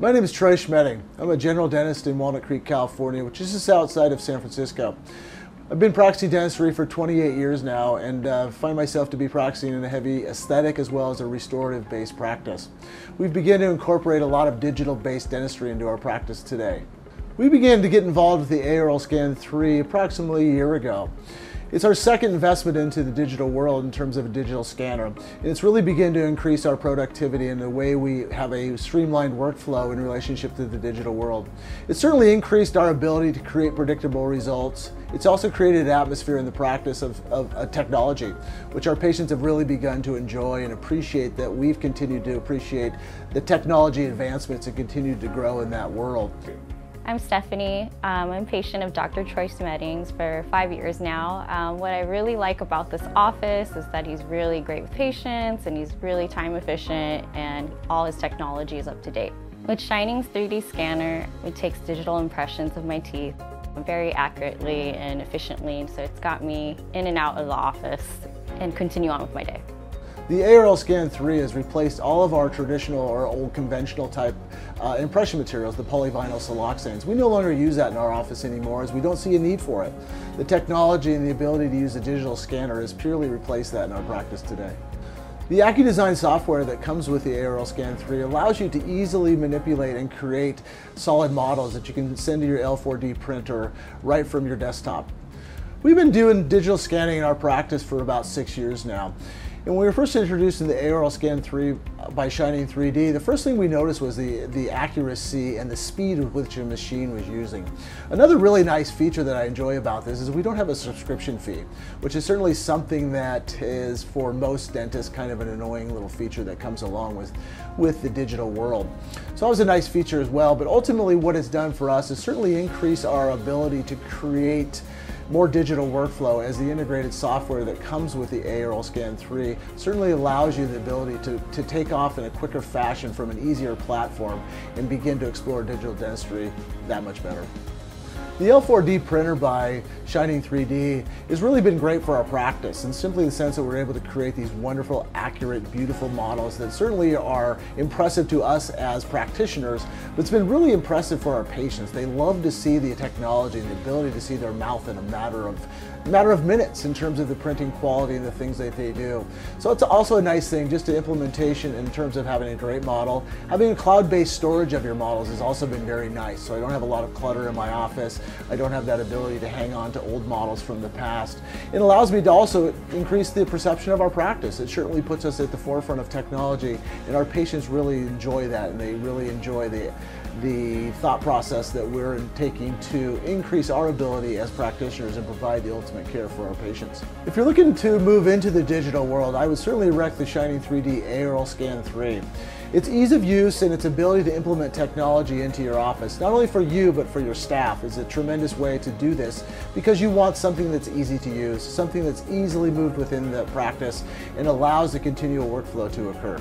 My name is Troy Schmedding. I'm a general dentist in Walnut Creek, California, which is just outside of San Francisco. I've been practicing dentistry for 28 years now and uh, find myself to be practicing in a heavy aesthetic as well as a restorative based practice. We've begun to incorporate a lot of digital based dentistry into our practice today. We began to get involved with the Aoralscan 3 approximately a year ago. It's our second investment into the digital world in terms of a digital scanner. And it's really begun to increase our productivity and the way we have a streamlined workflow in relationship to the digital world. It's certainly increased our ability to create predictable results. It's also created an atmosphere in the practice of, of, of technology, which our patients have really begun to enjoy and appreciate that we've continued to appreciate the technology advancements and continued to grow in that world. I'm Stephanie. Um, I'm a patient of Dr. Troy Schmedding's for five years now. Um, what I really like about this office is that he's really great with patients and he's really time efficient and all his technology is up to date. With Shining's 3D scanner, it takes digital impressions of my teeth very accurately and efficiently, so it's got me in and out of the office and continue on with my day. The Aoralscan 3 has replaced all of our traditional or old conventional type uh, impression materials, the polyvinyl siloxanes. We no longer use that in our office anymore as we don't see a need for it. The technology and the ability to use a digital scanner has purely replaced that in our practice today. The AccuDesign software that comes with the Aoralscan 3 allows you to easily manipulate and create solid models that you can send to your L4D printer right from your desktop. We've been doing digital scanning in our practice for about six years now. And when we were first introduced in the Aoralscan 3 uh, by Shining 3D, the first thing we noticed was the, the accuracy and the speed with which your machine was using. Another really nice feature that I enjoy about this is we don't have a subscription fee, which is certainly something that is for most dentists kind of an annoying little feature that comes along with, with the digital world. So that was a nice feature as well, but ultimately what it's done for us is certainly increase our ability to create more digital workflow as the integrated software that comes with the Aoralscan 3 certainly allows you the ability to, to take off in a quicker fashion from an easier platform and begin to explore digital dentistry that much better. The L4D printer by Shining 3D has really been great for our practice and simply the sense that we're able to create these wonderful, accurate, beautiful models that certainly are impressive to us as practitioners, but it's been really impressive for our patients. They love to see the technology and the ability to see their mouth in a matter of matter of minutes in terms of the printing quality and the things that they do. So it's also a nice thing, just the implementation in terms of having a great model. Having a cloud-based storage of your models has also been very nice. So I don't have a lot of clutter in my office. I don't have that ability to hang on to old models from the past. It allows me to also increase the perception of our practice. It certainly puts us at the forefront of technology and our patients really enjoy that and they really enjoy the the thought process that we're taking to increase our ability as practitioners and provide the ultimate care for our patients. If you're looking to move into the digital world, I would certainly recommend the Shining 3D Aoralscan 3. Its ease of use and its ability to implement technology into your office, not only for you but for your staff, is a tremendous way to do this because you want something that's easy to use, something that's easily moved within the practice and allows the continual workflow to occur.